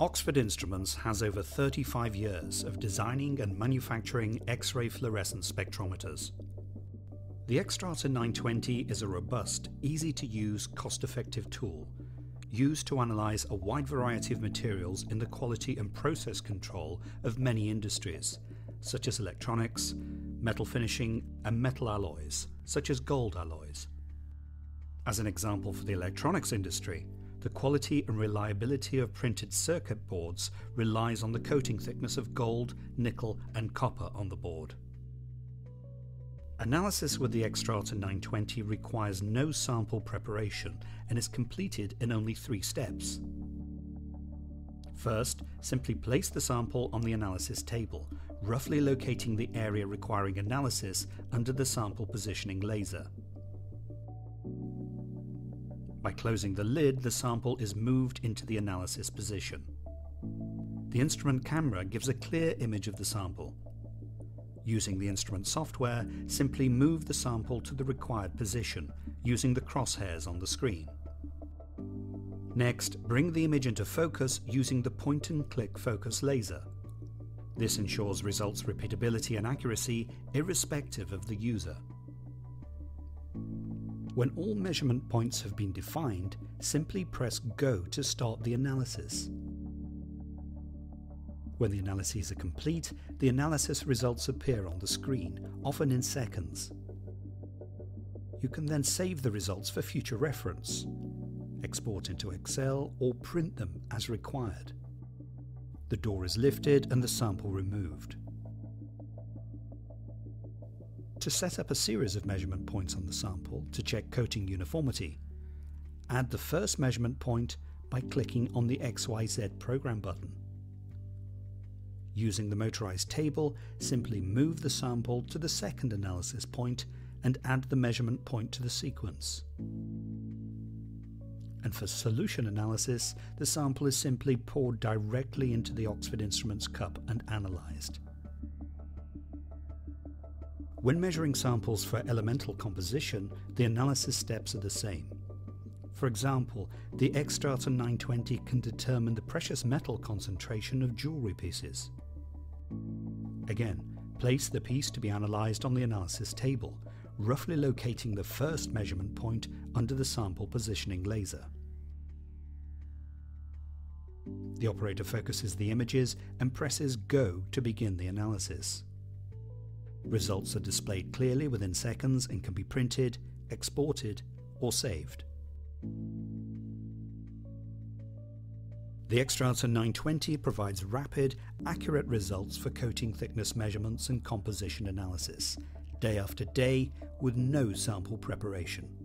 Oxford Instruments has over 35 years of designing and manufacturing X-ray fluorescence spectrometers. The X-Strata 920 is a robust, easy to use, cost effective tool used to analyse a wide variety of materials in the quality and process control of many industries, such as electronics, metal finishing, and metal alloys, such as gold alloys. As an example for the electronics industry, the quality and reliability of printed circuit boards relies on the coating thickness of gold, nickel, and copper on the board. Analysis with the X-Strata 920 requires no sample preparation and is completed in only three steps. First, simply place the sample on the analysis table, roughly locating the area requiring analysis under the sample positioning laser. By closing the lid, the sample is moved into the analysis position. The instrument camera gives a clear image of the sample. Using the instrument software, simply move the sample to the required position using the crosshairs on the screen. Next, bring the image into focus using the point and click focus laser. This ensures results repeatability and accuracy irrespective of the user. When all measurement points have been defined, simply press Go to start the analysis. When the analyses are complete, the analysis results appear on the screen, often in seconds. You can then save the results for future reference, export into Excel or print them as required. The door is lifted and the sample removed. To set up a series of measurement points on the sample to check coating uniformity, add the first measurement point by clicking on the XYZ program button. Using the motorized table, simply move the sample to the second analysis point and add the measurement point to the sequence. And for solution analysis, the sample is simply poured directly into the Oxford Instruments cup and analysed. When measuring samples for elemental composition, the analysis steps are the same. For example, the X-Strata 920 can determine the precious metal concentration of jewellery pieces. Again, place the piece to be analysed on the analysis table, roughly locating the first measurement point under the sample positioning laser. The operator focuses the images and presses Go to begin the analysis. Results are displayed clearly within seconds and can be printed, exported, or saved. The X-Strata 920 provides rapid, accurate results for coating thickness measurements and composition analysis, day after day with no sample preparation.